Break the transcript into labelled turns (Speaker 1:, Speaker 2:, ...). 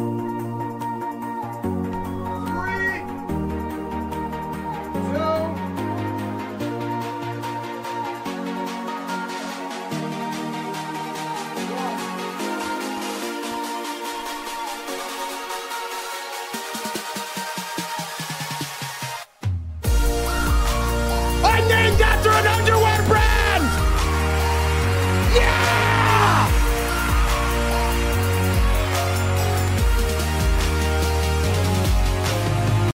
Speaker 1: you